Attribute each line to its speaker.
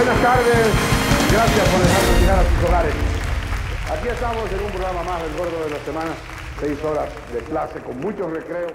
Speaker 1: Buenas tardes, gracias por dejarnos llegar a sus hogares. Aquí estamos en un programa más del Gordo de la Semana, seis horas de clase con muchos recreos.